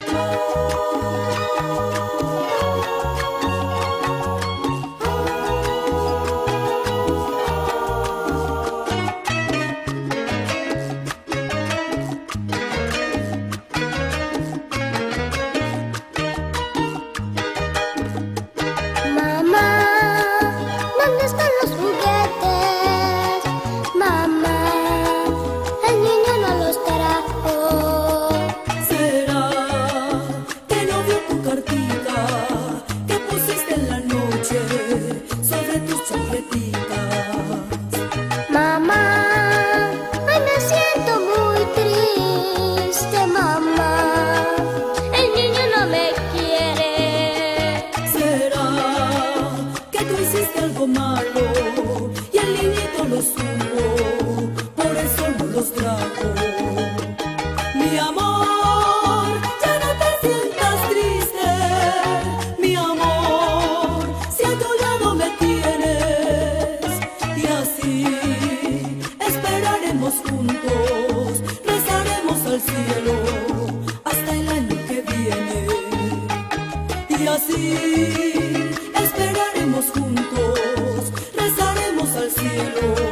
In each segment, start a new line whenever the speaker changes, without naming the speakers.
Oh.
malo y el niñito lo subo, por eso no los trajo. Mi amor, ya no te sientas triste, mi amor, si a tu lado me tienes y así esperaremos juntos, rezaremos al cielo hasta el año que viene y así esperaremos juntos. comigo.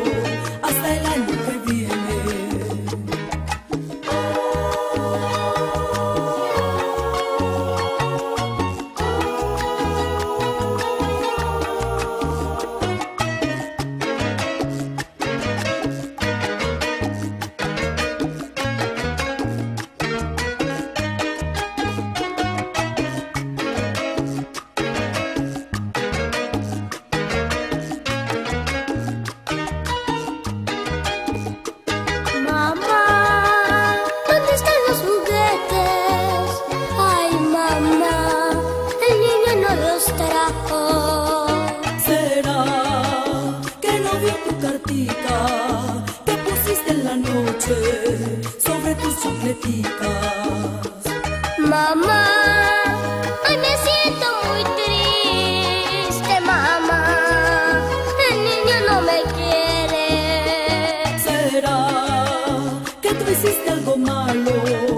te pusiste en la noche sobre tus chocletitas.
Mamá, hoy me siento muy triste, mamá. El niño no me quiere.
¿Será que tú hiciste algo malo?